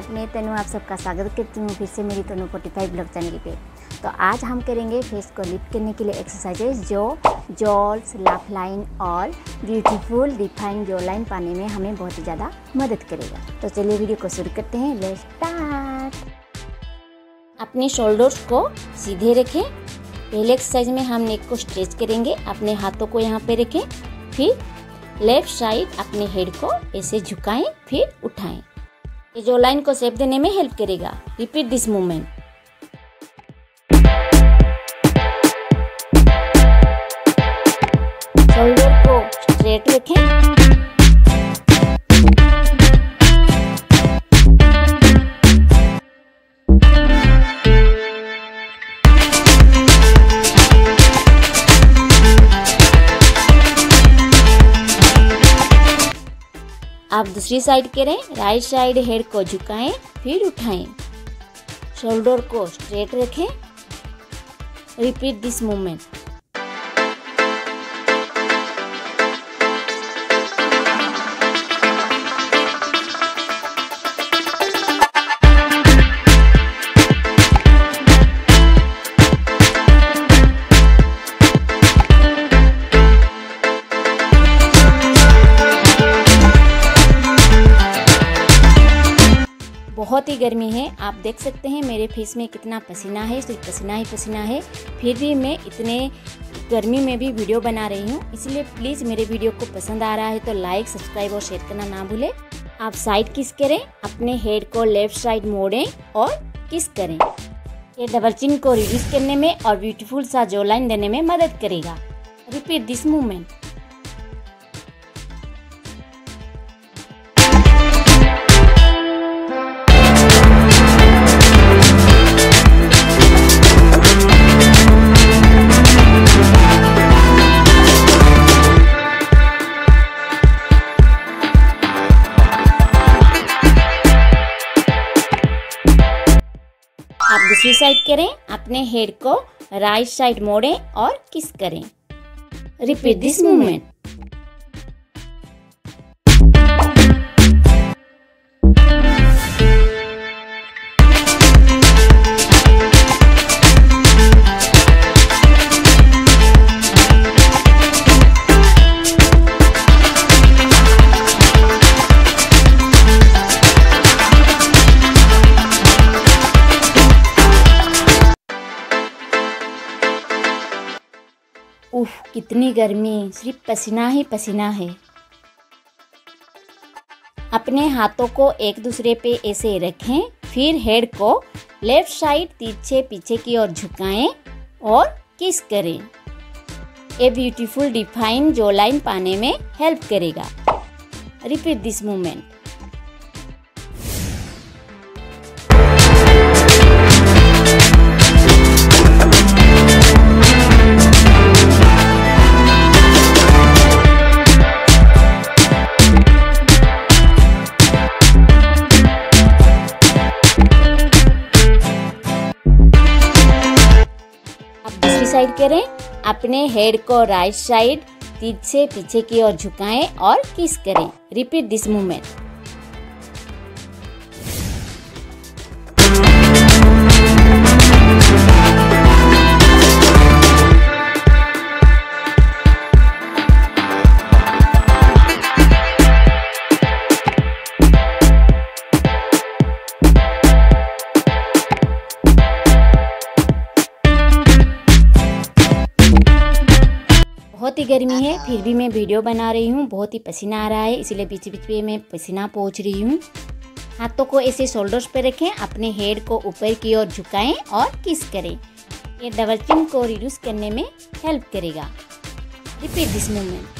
नमस्ते जय तनु आप सबका स्वागत करती हूँ, फिर से मेरी Tanu forty five blog channel पे। तो आज हम करेंगे फेस को लिफ्ट करने के लिए एक्सरसाइजेज जो जॉल्स लाफ लाइन और ब्यूटीफुल डिफाइन जो लाइन पाने में हमें बहुत ही ज़्यादा मदद करेगा। तो चलिए वीडियो को शुरू करते हैं। लेट स्टार्ट अपने शोल्डर्स को सीधे रखें। पहले एक्सरसाइज में हम नेक को स्ट्रेच करेंगे, अपने हाथों को यहाँ पे रखें, फिर लेफ़्ट साइड अपने हेड को ऐसे झुकाएँ, फिर उठाएँ। ये जो लाइन को शेप देने में हेल्प करेगा। रिपीट दिस मूवमेंट शोल्डर को स्ट्रेट रखें। दूसरी साइड करें राइट साइड हेड को झुकाएँ, फिर उठाएँ। शोल्डर को स्ट्रेट रखें। रिपीट दिस मूवमेंट आप देख सकते हैं मेरे फेस में कितना पसीना है, सिर्फ़ पसीना ही पसीना है। फिर भी मैं इतने गर्मी में भी वीडियो बना रही हूँ, इसलिए प्लीज़ मेरे वीडियो को पसंद आ रहा है तो लाइक सब्सक्राइब और शेयर करना ना भूलें। आप साइड किस करें, अपने हेड को लेफ़्ट साइड मोड़ें और किस करें। ये डबल चिन को रिड्यूस करने में और ब्यूटीफुल सा जो लाइन देने में मदद करेगा। रिपीट दिस मूवमेंट दूसरी साइड करें, अपने हेड को राइट साइड मोड़ें और किस करें। रिपीट दिस मूवमेंट उफ, कितनी गर्मी। सिर्फ़ पसीना ही पसीना है। अपने हाथों को एक दूसरे पे ऐसे रखें, फिर हेड को लेफ़्ट साइड तिरछे पीछे की ओर झुकाएँ और किस करें। ये ब्यूटीफुल डिफाइन जो लाइन पाने में हेल्प करेगा। रिपीट दिस मूवमेंट साइड करें, अपने हेड को राइट साइड पीछे पीछे की ओर झुकाएँ और किस करें। रिपीट दिस मूवमेंट ही गर्मी है, फिर भी मैं वीडियो बना रही हूँ, बहुत ही पसीना आ रहा है, इसीलिए बीच बीच में मैं पसीना पहुँच रही हूँ। हाथों को ऐसे शोल्डर्स पर रखें, अपने हेड को ऊपर की ओर झुकाएँ और किस करें। ये डबल चिन को रिड्यूस करने में हेल्प करेगा। रिपीट दिस मूवमेंट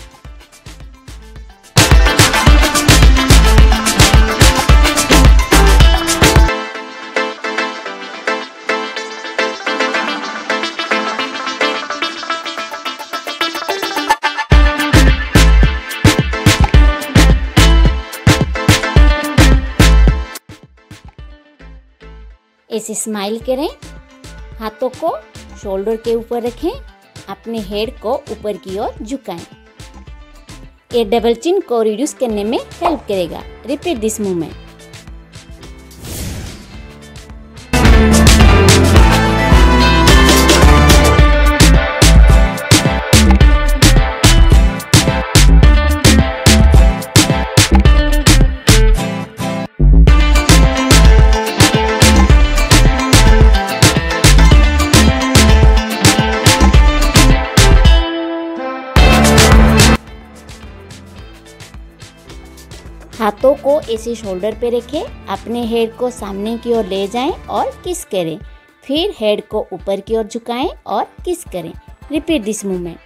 ऐसे स्माइल करें। हाथों को शोल्डर के ऊपर रखें। अपने हेड को ऊपर की ओर झुकाएँ। ये डबल चिन को रिड्यूस करने में हेल्प करेगा। रिपीट दिस मूवमेंट हाथों को ऐसे शोल्डर पे रखें, अपने हेड को सामने की ओर ले जाएँ और किस करें। फिर हेड को ऊपर की ओर झुकाएँ और किस करें। Repeat this movement.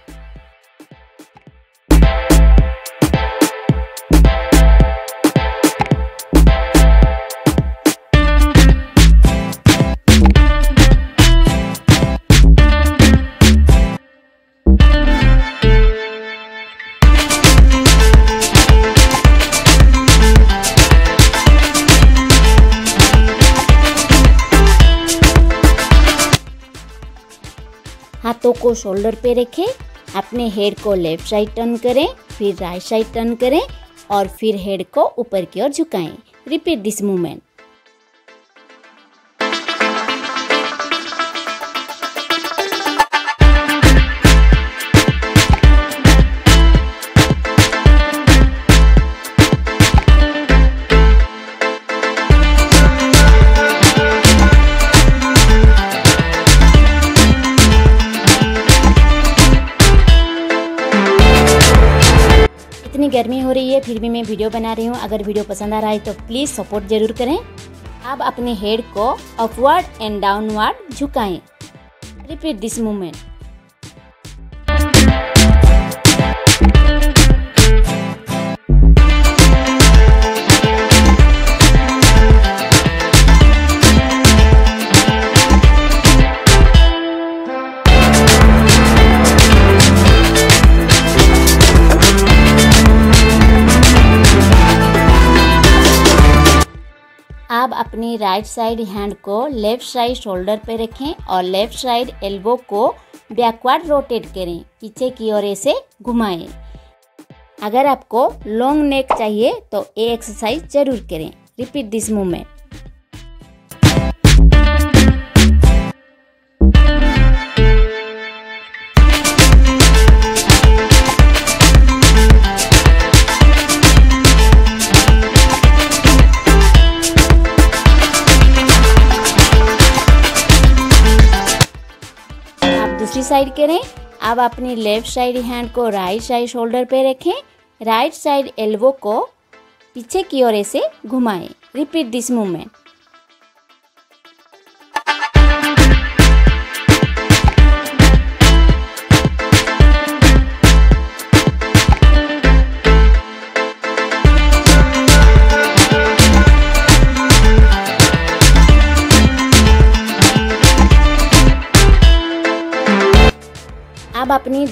हाथों को शोल्डर पे रखें, अपने हेड को लेफ़्ट साइड टर्न करें, फिर राइट साइड टर्न करें और फिर हेड को ऊपर की ओर झुकाएँ। रिपीट दिस मूवमेंट गर्मी हो रही है, फिर भी मैं वीडियो बना रही हूँ। अगर वीडियो पसंद आ रहा है तो प्लीज़ सपोर्ट ज़रूर करें। आप अपने हेड को अपवर्ड एंड डाउनवर्ड झुकाएँ। रिपीट दिस मूवमेंट अब अपनी राइट साइड हैंड को लेफ़्ट साइड शोल्डर पे रखें और लेफ़्ट साइड एल्बो को बैकवर्ड रोटेट करें, पीछे की ओर ऐसे घुमाएँ। अगर आपको लॉन्ग नेक चाहिए तो ये एक्सरसाइज ज़रूर करें। रिपीट दिस मूवमेंट दूसरी साइड करें। अब अपनी लेफ़्ट साइड हैंड को राइट साइड शोल्डर पे रखें। राइट साइड एल्बो को पीछे की ओर ऐसे घुमाएँ। रिपीट दिस मूवमेंट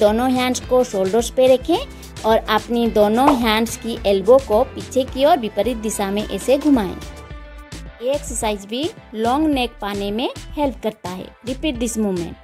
दोनों हैंड्स को शोल्डर्स पे रखें और अपनी दोनों हैंड्स की एल्बो को पीछे की ओर विपरीत दिशा में ऐसे घुमाएँ। ये एक्सरसाइज भी लॉन्ग नेक पाने में हेल्प करता है। रिपीट दिस मूवमेंट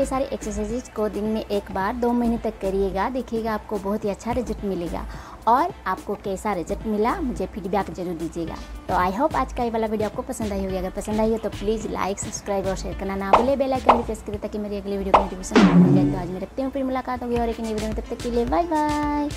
ये सारे एक्सरसाइजेज को दिन में एक बार, दो महीने तक करिएगा। देखिएगा, आपको बहुत ही अच्छा रिज़ल्ट मिलेगा। और आपको कैसा रिज़ल्ट मिला, मुझे फीडबैक ज़रूर दीजिएगा। तो आई होप आज का ये वाला वीडियो आपको पसंद आई होगी। अगर पसंद आई हो तो प्लीज़ लाइक सब्सक्राइब और शेयर करना ना भूले। बेल आइकन भी प्रेस करें ताकि मेरी अगली वीडियो की नोटिफिकेशन मिल जाए। तो आज मैं रखती हूँ, फिर मुलाकात होगी और एक नई वीडियो में। तब तक के लिए बाय बाय